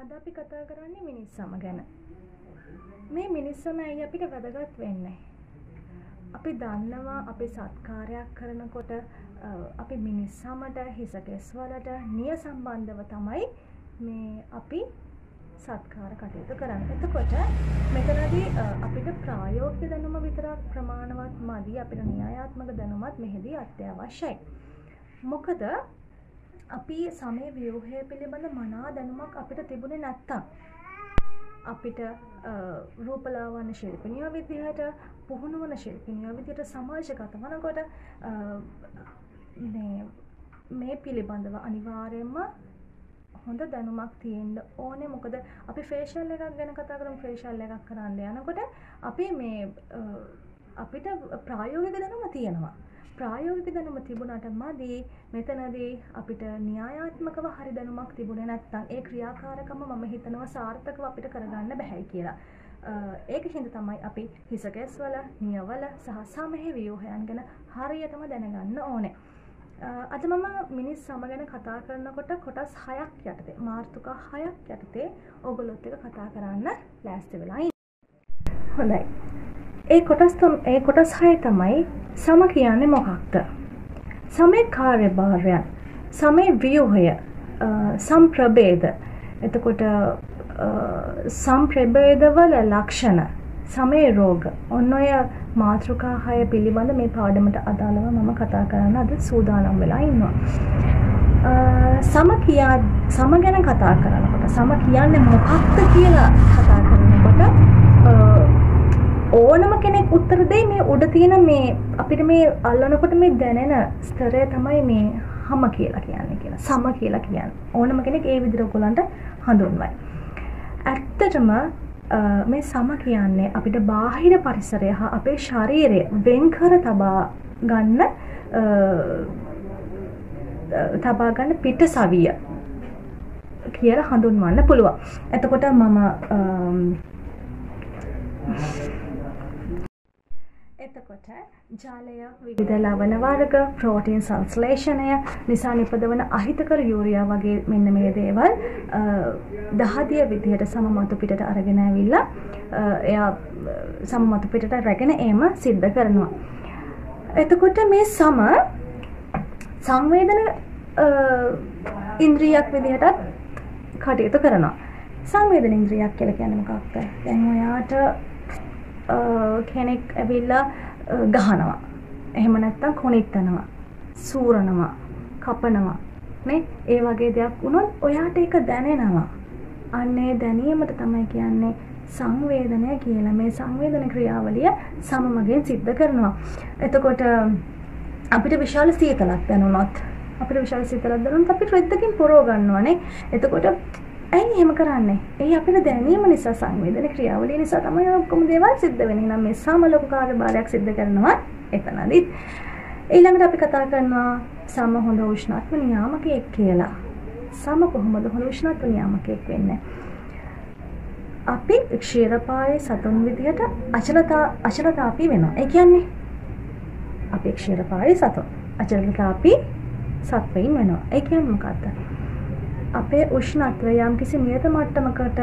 අද අපි කතා කරන්නේ මිනිස් සම ගැන. මේ මිනිස් සම ඇයි අපිට වැදගත් වෙන්නේ? අපි දන්නවා අපි සත්කාරයක් කරනකොට අපි මිනිස් සමට හිස කෙස් වලට නිය සම්බන්ධව තමයි මේ අපි සත්කාර කටයුතු කරන්න. එතකොට මෙතනදී අපිට ප්‍රායෝගික දැනුම විතරක් ප්‍රමාණවත් මදි. අපිට න්‍යායාත්මක දැනුමත් මෙහිදී අත්‍යවශ්‍යයි. මොකද අපි සමය ව්‍යූහය පිළිබඳ මනා දැනුමක් අපිට තිබුණේ නැත්තම්. අපිට රූපලාවන්‍ය ශිල්පිනියෝ විදිහට පුහුණු වන ශිල්පිනියෝ විදිහට සමාජගත වනකොට මේ පිළිබඳව අනිවාර්යයෙන්ම හොඳ දැනුමක් තියෙන්න ඕනේ. මොකද අපි ෆේෂල් එකක් ගැන කතා කරමු ෆේෂල් එකක් කරන්න යනකොට අපි මේ අපිට ප්‍රායෝගික දැනුම තියෙනවා. ප්‍රායෝගික දැනුම තිබුණට මදි මෙතනදී අපිට න්‍යායාත්මකව හරි දැනුමක් තිබුණේ නැත්නම් ඒ ක්‍රියාකාරකම මම හිතනවා සාර්ථකව අපිට කරගන්න බැහැ කියලා. ඒක හින්දා තමයි අපි හිසකැස් වල නියවල සහ සමහි ව්‍යුහයන් ගැන හරියටම දැනගන්න ඕනේ. අද මම මිනිස් සම ගැන කතා කරනකොට කොටස් 6ක් යටතේ මාර්තුකා 6ක් යටතේ ඔයගොල්ලොත් එක්ක කතා කරන්න ලෑස්ති වෙලා හොඳයි. ඒ කොටස් ඒ කොටස් 6 තමයි සම කියන්නේ මොකක්ද? සමේ කාර්යභාරයන්, සමේ ව්‍යුහය, සම්ප්‍රභේද. එතකොට සම්ප්‍රභේදවල ලක්ෂණ, සමේ රෝග. ඔන්න ඔය මාතෘකා හය පිළිබඳ මේ පාඩමට අදාළව මම කතා කරන්න අද සූදානම් වෙලා ඉන්නවා. සම කියා සම ගැන කතා කරනකොට සම කියන්නේ මොකක්ද කියලා කතා කරනකොට ඕනම කෙනෙක් උත්තර දෙයි මේ උඩ තියෙන මේ අපිට මේ අල්ලනකොට මේ දැනෙන ස්තරය තමයි මේ හම කියලා කියන්නේ කියලා. සම කියලා කියන්නේ. ඕනම කෙනෙක් ඒ විදිහට ඔයගොල්ලන්ට හඳුන්වයි. ඇත්තටම මේ සම කියන්නේ අපිට බාහිර පරිසරය හා අපේ ශරීරය වෙන්කර තබා ගන්න තබා ගන්න පිට සවිය කියලා හඳුන්වන්න පුළුවන්. එතකොට මම එතකොට ජලය විවිධ ලවණ වර්ග ප්‍රෝටීන් සංස්ලේෂණය නිසා නිපදවන අහිතකර යූරියා වගේ මෙන්න මේ දේවල් දහදිය විදිහට සමමතු පිටට අරගෙන ඇවිල්ලා එයා සමමතු පිටට රැගෙන ඒම සිද්ධ කරනවා. එතකොට මේ සම සංවේදන ඉන්ද්‍රියක් විදිහටත් කටයුතු කරනවා. සංවේදන ඉන්ද්‍රියක් කියලා කියන්නේ මොකක්ද? දැන් ඔයාට කෙනෙක් ඇවිල්ලා ගහනවා. එහෙම නැත්තම් කොනිටනවා. සූරනවා. කපනවා. නේ? ඒ වගේ දෙයක් වුණොත් ඔයාට ඒක දැනෙනවා. අන්නේ දැනීමට තමයි කියන්නේ සංවේදනය කියලා. මේ සංවේදන ක්‍රියාවලිය සමමගෙන් සිද්ධ කරනවා. එතකොට අපිට විශාල සීතලක් දැනුණොත් අපිට විශාල සීතලක් දැනුණොත් අපි රෙද්දකින් පොරව ගන්නවානේ. එතකොට ඇයි එහෙම කරන්නේ? ඒ අපිට දැනීම නිසා සංවේදන ක්‍රියාවලිය නිසා තමයි ඔක්කොම දේවල් සිද්ධ වෙන්නේ. නම් මේ සමලෝක කාර්යභාරයක් සිද්ධ කරනවා එතනදිත්. ඊළඟට අපි කතා කරනවා සම හොඳ උෂ්ණත්ව නියාමකයෙක් කියලා. සම කොහොමද හොඳ උෂ්ණත්ව නියාමකයෙක් වෙන්නේ? අපි ක්ෂීරපායේ සතුන් විදියට අචලතා අචලතාපී වෙනවා. ඒ කියන්නේ අපි ක්ෂීරපායේ සතුන් අචලතාපී සත්වයින් වෙනවා. ඒ කියන්නේ මොකද්ද? අපේ උෂ්ණත්වය යම්කිසි නියත මට්ටමකට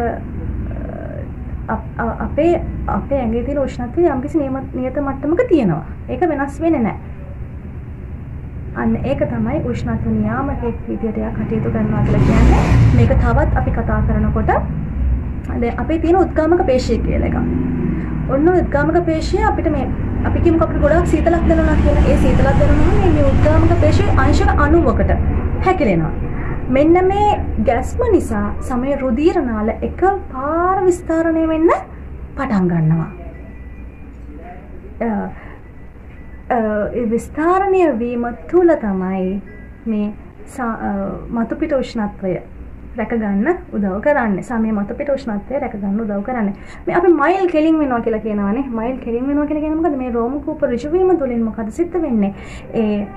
අපේ අපේ ඇඟේ තියෙන උෂ්ණත්වය යම්කිසි නියත මට්ටමක තියෙනවා. ඒක වෙනස් වෙන්නේ නැහැ. අන්න ඒක තමයි උෂ්ණත්ව නියාමකයෙක් විදිහට එයා කටයුතු කරනවා කියලා කියන්නේ. මේක තවත් අපි කතා කරනකොට දැන් අපේ තියෙන උද්ගාමක පේශිය කියලා එකක්. ඔන්න උද්ගාමක පේශිය අපිට මේ අපි කියමුකෝ අපිට ගොඩාක් සීතලක් දැනෙනවා කියලා. ඒ සීතලක් දැනෙනවා මේ උද්ගාමක පේශිය අංශක 90කට හැකිලෙනවා. මෙන්න මේ ගැස්ම නිසා සමය රුධීර නාල එක පාර විස්තරණය වෙන්න පටන් ගන්නවා. විස්ථාරණය වීම තුළ තමයි මේ මතුපිට උෂ්ණත්වය රැකගන්න උදව් කරන්න. සමය මතුපිට උෂ්ණත්වය රැකගන්න උදව් කරන්න. මේ අපි මයිල් කෙලින් වෙනවා කියලා කියනවානේ. මයිල් කෙලින් වෙනවා කියලා කියන්නේ මොකද මේ රෝමකූප ඍජු වීම තුළින් මොකද සිද්ධ වෙන්නේ? ඒ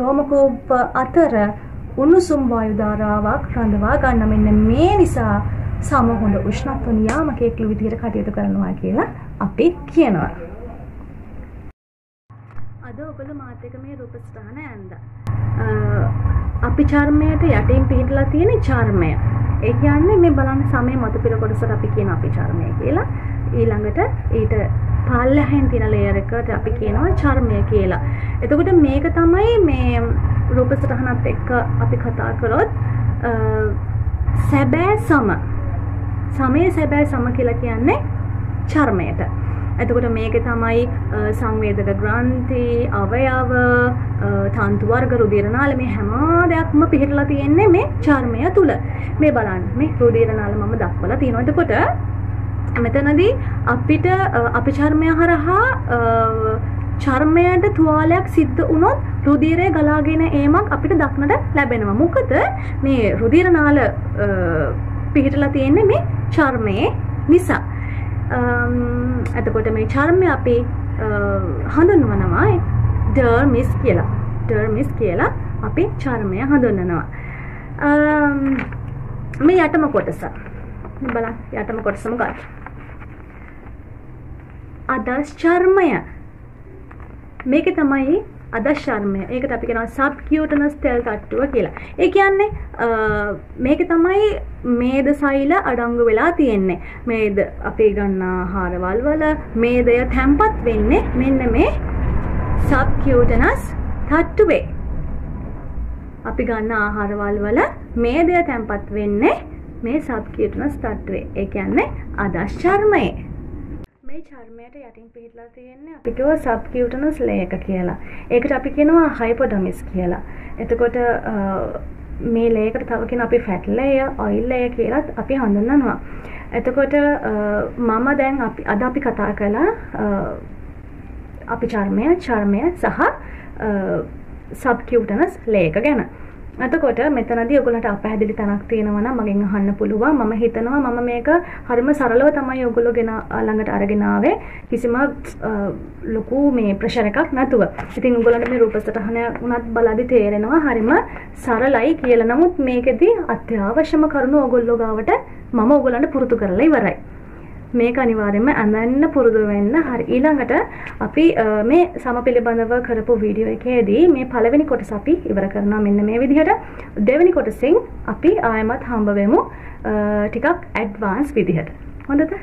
රෝමකූප අතර උණුසුම් වායු ධාරාවක් රඳවා ගන්න මෙන්න මේ නිසා සම හොඳ උෂ්ණත්ව නියාමකයෙක් විදිහට කටයුතු කරනවා කියලා අපි කියනවා. අද ඔබල මාත් එක්ක මේ රූප ස්ථාන ඇඳ. අපි චර්මයට යටින් පිහිටලා තියෙන චර්මය. ඒ කියන්නේ මේ බලන්න සමය මතු පිළ කොටසට අපි කියන අපි චර්මය කියලා. ඊළඟට ඊට පල්ලෙහෙන් තියෙන ලේයර් එකට අපි කියනවා චර්මය කියලා. එතකොට මේක තමයි මේ රූප සටහනත් එක්ක අපි කතා කරොත් සැබෑ සම. සමය සැබෑ සම කියලා කියන්නේ චර්මයට. එතකොට මේක තමයි සංවේදක ග්‍රන්ථි අවයව තන්තු වර්ග රුධිර නාල මේ හැම දෙයක්ම පිහිටලා තියෙන්නේ මේ චර්මය තුල. මේ බලන්න මේ රුධිර නාල මම දක්වලා තියෙනවා. එතකොට මෙතනදී අපිට අපි චර්මය හරහා චර්මයට තුවාලයක් සිද්ධ වුණොත් රුධිරය ගලාගෙන ඒමක් අපිට දක්නට ලැබෙනවා. මොකද මේ රුධිර නාල පිහිටලා තියෙන්නේ මේ චර්මයේ නිසා. එතකොට මේ චර්මය අපි හඳුන්වනවා ඩර්මිස් කියලා. ඩර්මිස් කියලා අපි චර්මය හඳුන්නනවා මේ යටම කොටස. බල යටම කොටසම ගන්න. අදස් චර්මය. මේක තමයි අදශර්මය ඒකට අපි කෙනවා සබ් කියටනස් තෙල් තට්ටුව කියලා. ඒ කියන්නේ මේක තමයි මේද සයිල අඩංගු වෙලා තියෙන්නේ. මේද අපේ ගන්නා හාරවල් වල මේදය තැම්පත් වෙන්නේ මෙන්න මේ සබ් කියටනස් තට්ටුවේ. අපි ගන්න ආහාරවල් වල මේදය තැම්පත් වෙන්නේ මේ සබ් කියටනස් තට්ටුවේ. ඒ කියන්නේ අදශ්චර්මයේ මේ චර්මයට යටින් පිහිටලා තියෙන්නේ අපි කිව්ව සබ්කියුටනස් ලේයක කියලා. ඒකට අපි කියනවා හයිපොඩමිස් කියලා. එතකොට මේ ලේයකට තව කියන අපි ෆැට් ලේයර්, ඔයිල් ලේයර් කියලාත් අපි හඳුන්වනවා. එතකොට මම දැන් අපි අද අපි කතා කළා අපි චර්මය, චර්මය සහ සබ්කියුටනස් ලේයක ගැන. එතකොට මෙතනදී ඔයගොල්ලන්ට අපහැදිලි තැනක් තියෙනවා නම් මගෙන් අහන්න පුළුවන්. මම හිතනවා මම මේක හරිම සරලව තමයි ඔයගොල්ලෝ ගෙන ළඟට අරගෙන ආවේ. කිසිම ලොකු මේ ප්‍රෙෂර් එකක් නැතුව. ඉතින් ඔයගොල්ලන්ට මේ රූප සටහන උනත් බලද්දි තේරෙනවා හරිම සරලයි කියලා. නමුත් මේකෙදි අත්‍යවශ්‍යම කරුණු ඔයගොල්ලෝ ගාවට මම ඔයගොල්ලන්ට පුරුදු කරලා ඉවරයි. මේක අනිවාර්යෙන්ම ඇඳන්න පුරුදු වෙන්න හරි. ඊළඟට අපි මේ සම පිළිබඳව කරපු වීඩියෝ එකේදී මේ පළවෙනි කොටස අපි ඉවර කරනවා මෙන්න මේ විදිහට. දෙවෙනි කොටසින් අපි ආයමත් හම්බ වෙමු ටිකක් ඇඩ්වාන්ස් විදිහට. හොඳද?